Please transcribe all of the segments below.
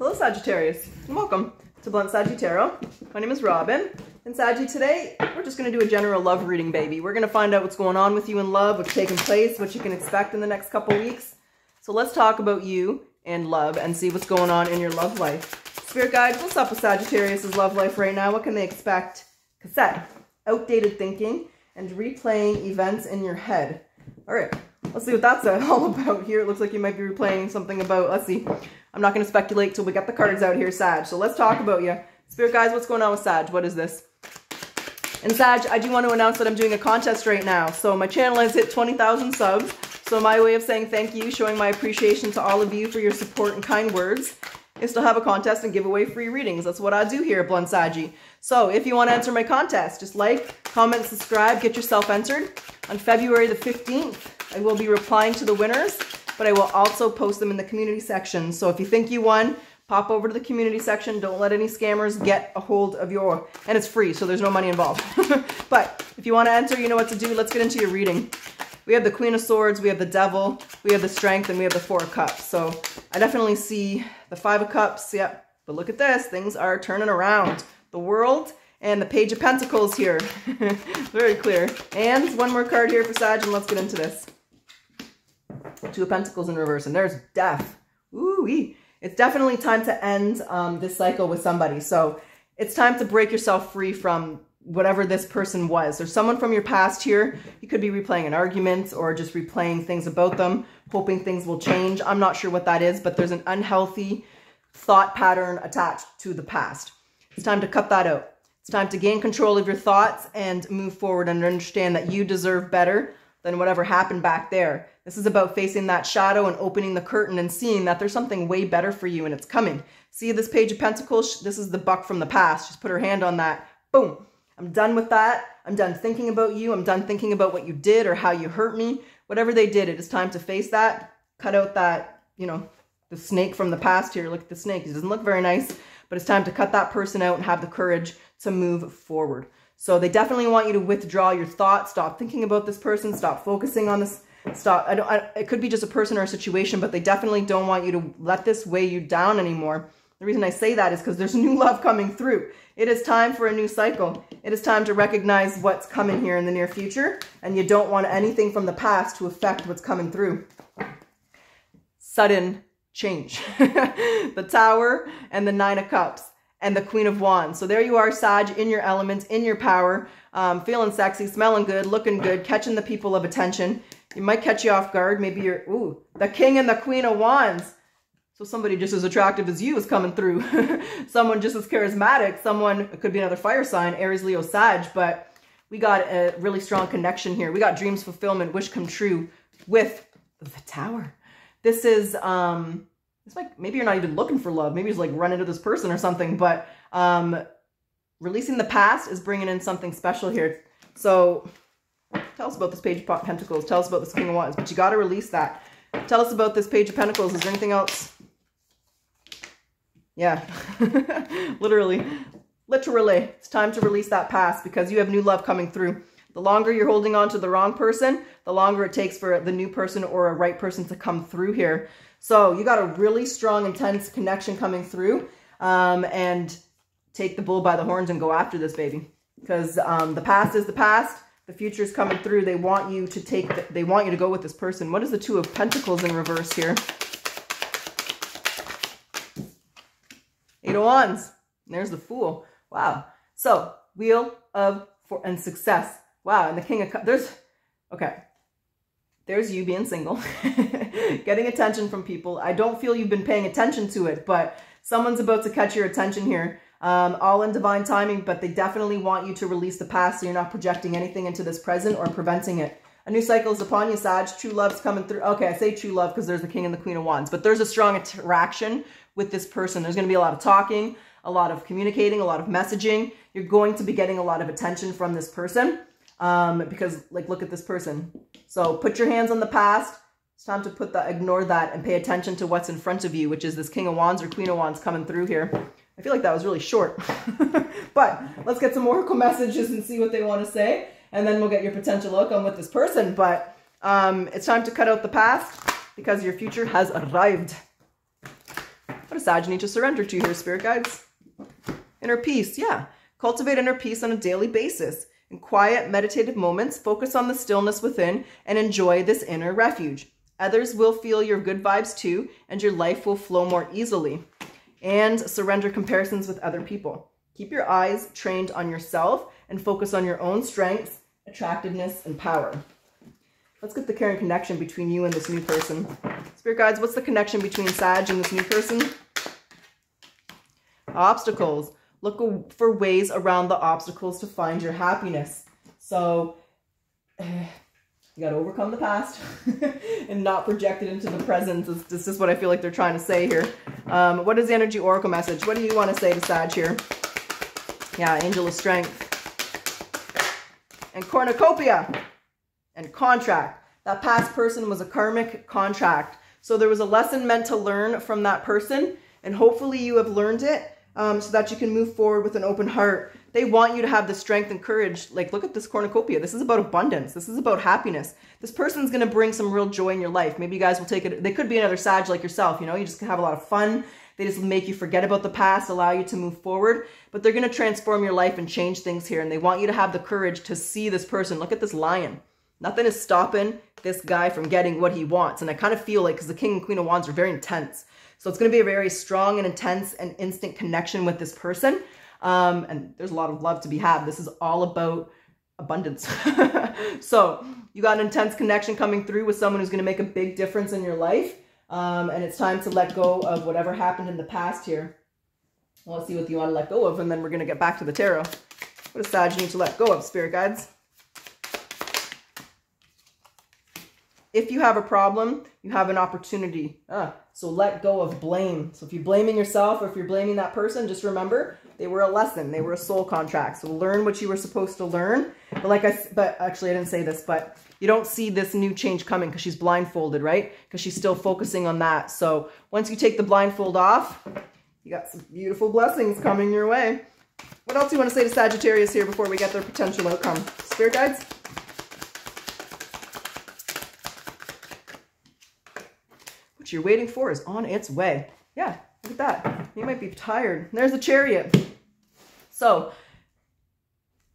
Hello Sagittarius, and welcome to Bluntsaggie Tarot. My name is Robyn, and Saggy, today we're just going to do a general love reading, baby. We're going to find out what's going on with you in love, what's taking place, what you can expect in the next couple weeks. So let's talk about you and love and see what's going on in your love life. Spirit guides, what's up with Sagittarius' love life right now? What can they expect? Cassette, outdated thinking, and replaying events in your head. All right, let's see what that's uh, all about here. It looks like you might be replaying something about, let's see, I'm not going to speculate till we get the cards out here, Sag. So let's talk about you. Spirit guys, what's going on with Sag? What is this? And Sag, I do want to announce that I'm doing a contest right now. So my channel has hit 20,000 subs. So my way of saying thank you, showing my appreciation to all of you for your support and kind words, is to have a contest and give away free readings. That's what I do here at Bluntsaggie. So if you want to enter my contest, just like, comment, subscribe, get yourself entered. On February the 15th, I will be replying to the winners but I will also post them in the community section. So if you think you won, pop over to the community section. Don't let any scammers get a hold of your, and it's free, so there's no money involved. but if you want to enter, you know what to do. Let's get into your reading. We have the Queen of Swords, we have the Devil, we have the Strength, and we have the Four of Cups. So I definitely see the Five of Cups, yep. But look at this, things are turning around. The World and the Page of Pentacles here. Very clear. And one more card here for Sag, and let's get into this. Two of Pentacles in reverse, and there's death. Ooh, -wee. It's definitely time to end um, this cycle with somebody. So it's time to break yourself free from whatever this person was. There's someone from your past here. You could be replaying an argument or just replaying things about them, hoping things will change. I'm not sure what that is, but there's an unhealthy thought pattern attached to the past. It's time to cut that out. It's time to gain control of your thoughts and move forward and understand that you deserve better than whatever happened back there. This is about facing that shadow and opening the curtain and seeing that there's something way better for you and it's coming. See this page of pentacles? This is the buck from the past. Just put her hand on that. Boom. I'm done with that. I'm done thinking about you. I'm done thinking about what you did or how you hurt me. Whatever they did, it is time to face that. Cut out that, you know, the snake from the past here. Look at the snake. It doesn't look very nice, but it's time to cut that person out and have the courage to move forward. So they definitely want you to withdraw your thoughts, stop thinking about this person, stop focusing on this, stop. I don't, I, it could be just a person or a situation, but they definitely don't want you to let this weigh you down anymore. The reason I say that is because there's new love coming through. It is time for a new cycle. It is time to recognize what's coming here in the near future, and you don't want anything from the past to affect what's coming through. Sudden change. the Tower and the Nine of Cups and the Queen of Wands. So there you are, Sag, in your elements, in your power, um, feeling sexy, smelling good, looking good, catching the people of attention. You might catch you off guard. Maybe you're, ooh, the King and the Queen of Wands. So somebody just as attractive as you is coming through. someone just as charismatic. Someone, it could be another fire sign, Aries, Leo, Sag, but we got a really strong connection here. We got dreams fulfillment, wish come true with the tower. This is, um, it's like maybe you're not even looking for love. Maybe it's like run into this person or something. But um, releasing the past is bringing in something special here. So tell us about this Page of Pentacles. Tell us about this King of Wands. But you got to release that. Tell us about this Page of Pentacles. Is there anything else? Yeah, literally, literally. It's time to release that past because you have new love coming through. The longer you're holding on to the wrong person, the longer it takes for the new person or a right person to come through here. So you got a really strong, intense connection coming through um, and take the bull by the horns and go after this baby because um, the past is the past. The future is coming through. They want you to take, the, they want you to go with this person. What is the two of pentacles in reverse here? Eight of wands. There's the fool. Wow. So wheel of for and success. Wow. And the king of cups. There's, okay there's you being single, getting attention from people. I don't feel you've been paying attention to it, but someone's about to catch your attention here. Um, all in divine timing, but they definitely want you to release the past so you're not projecting anything into this present or preventing it. A new cycle is upon you, Sag. True love's coming through. Okay, I say true love because there's the King and the Queen of Wands, but there's a strong interaction with this person. There's going to be a lot of talking, a lot of communicating, a lot of messaging. You're going to be getting a lot of attention from this person um, because, like, look at this person. So put your hands on the past. It's time to put that, ignore that and pay attention to what's in front of you, which is this King of Wands or Queen of Wands coming through here. I feel like that was really short. but let's get some oracle messages and see what they want to say. And then we'll get your potential outcome with this person. But um, it's time to cut out the past because your future has arrived. What does Sag need to surrender to here, spirit guides? Inner peace, yeah. Cultivate inner peace on a daily basis. In quiet, meditative moments, focus on the stillness within and enjoy this inner refuge. Others will feel your good vibes too, and your life will flow more easily. And surrender comparisons with other people. Keep your eyes trained on yourself and focus on your own strengths, attractiveness, and power. Let's get the caring connection between you and this new person. Spirit guides, what's the connection between Sag and this new person? Obstacles. Look for ways around the obstacles to find your happiness. So you got to overcome the past and not project it into the present. This, this, is what I feel like they're trying to say here. Um, what is the energy oracle message? What do you want to say to Sag here? Yeah, angel of strength. And cornucopia and contract. That past person was a karmic contract. So there was a lesson meant to learn from that person. And hopefully you have learned it um, so that you can move forward with an open heart. They want you to have the strength and courage. Like, look at this cornucopia. This is about abundance. This is about happiness. This person's going to bring some real joy in your life. Maybe you guys will take it. They could be another Sag like yourself. You know, you just have a lot of fun. They just make you forget about the past, allow you to move forward. But they're going to transform your life and change things here. And they want you to have the courage to see this person. Look at this lion. Nothing is stopping this guy from getting what he wants. And I kind of feel like, because the King and Queen of Wands are very intense. So it's going to be a very strong and intense and instant connection with this person. Um, and there's a lot of love to be had. This is all about abundance. so you got an intense connection coming through with someone who's going to make a big difference in your life. Um, and it's time to let go of whatever happened in the past here. Well, let's see what you want to let go of, and then we're going to get back to the tarot. What does Sag need to let go of, spirit guides? If you have a problem, you have an opportunity. Ah, so let go of blame. So if you're blaming yourself or if you're blaming that person, just remember they were a lesson. They were a soul contract. So learn what you were supposed to learn. But like I, but actually I didn't say this, but you don't see this new change coming because she's blindfolded, right? Because she's still focusing on that. So once you take the blindfold off, you got some beautiful blessings coming your way. What else do you want to say to Sagittarius here before we get their potential outcome? Spirit guides? You're waiting for is on its way. Yeah, look at that. You might be tired. There's a chariot. So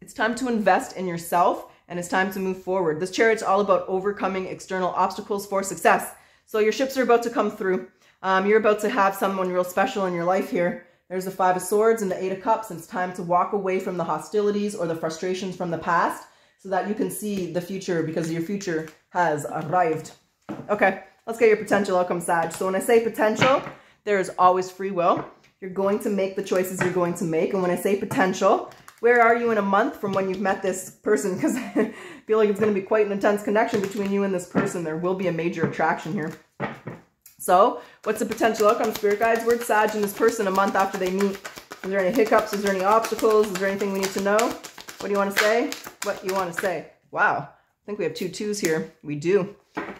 it's time to invest in yourself and it's time to move forward. This chariot's all about overcoming external obstacles for success. So your ships are about to come through. Um, you're about to have someone real special in your life here. There's the Five of Swords and the Eight of Cups. It's time to walk away from the hostilities or the frustrations from the past so that you can see the future because your future has arrived. Okay. Let's get your potential outcome, Sag. So when I say potential, there is always free will. You're going to make the choices you're going to make. And when I say potential, where are you in a month from when you've met this person? Because I feel like it's going to be quite an intense connection between you and this person. There will be a major attraction here. So what's the potential outcome, Spirit Guides? Where's Sag and this person a month after they meet? Is there any hiccups? Is there any obstacles? Is there anything we need to know? What do you want to say? What you want to say? Wow. I think we have two twos here. We do.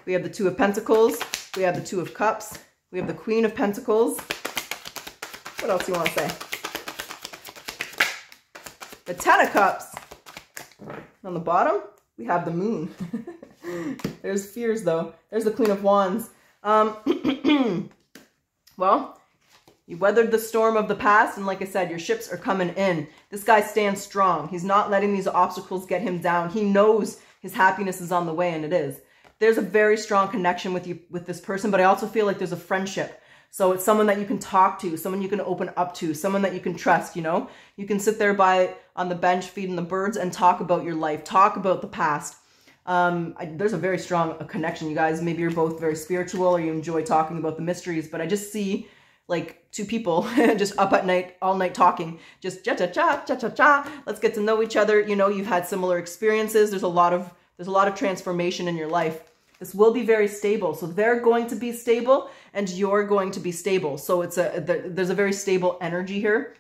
We have the Two of Pentacles. We have the Two of Cups. We have the Queen of Pentacles. What else do you want to say? The Ten of Cups. On the bottom, we have the Moon. There's fears, though. There's the Queen of Wands. Um, well, you weathered the storm of the past, and like I said, your ships are coming in. This guy stands strong. He's not letting these obstacles get him down. He knows his happiness is on the way, and it is there's a very strong connection with you with this person, but I also feel like there's a friendship. So it's someone that you can talk to, someone you can open up to, someone that you can trust, you know? You can sit there by on the bench feeding the birds and talk about your life, talk about the past. Um, I, there's a very strong a connection, you guys. Maybe you're both very spiritual or you enjoy talking about the mysteries, but I just see like two people just up at night, all night talking, just cha cha cha cha cha cha. Let's get to know each other. You know, you've had similar experiences. There's a lot of there's a lot of transformation in your life. This will be very stable. So they're going to be stable and you're going to be stable. So it's a there's a very stable energy here.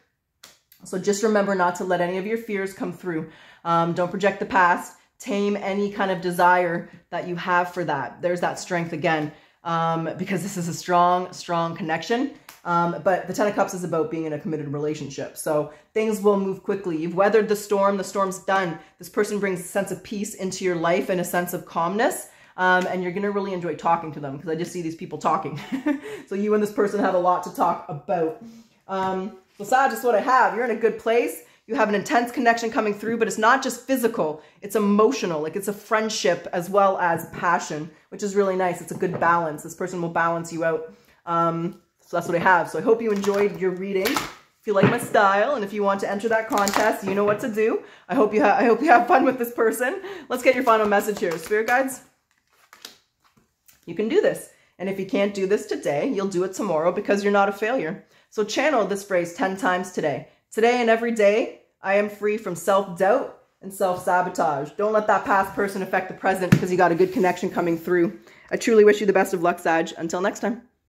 So just remember not to let any of your fears come through. Um, don't project the past. Tame any kind of desire that you have for that. There's that strength again um, because this is a strong, strong connection. Um, but the Ten of Cups is about being in a committed relationship. So things will move quickly. You've weathered the storm. The storm's done. This person brings a sense of peace into your life and a sense of calmness. Um, and you're going to really enjoy talking to them because I just see these people talking. so you and this person have a lot to talk about. Um, so just what I have. You're in a good place. You have an intense connection coming through, but it's not just physical, it's emotional. Like it's a friendship as well as passion, which is really nice. It's a good balance. This person will balance you out. Um, so that's what I have. So I hope you enjoyed your reading. If you like my style and if you want to enter that contest, you know what to do. I hope you I hope you have fun with this person. Let's get your final message here. Spirit guides, you can do this. And if you can't do this today, you'll do it tomorrow because you're not a failure. So channel this phrase 10 times today. Today and every day, I am free from self-doubt and self-sabotage. Don't let that past person affect the present because you got a good connection coming through. I truly wish you the best of luck, Sag. Until next time.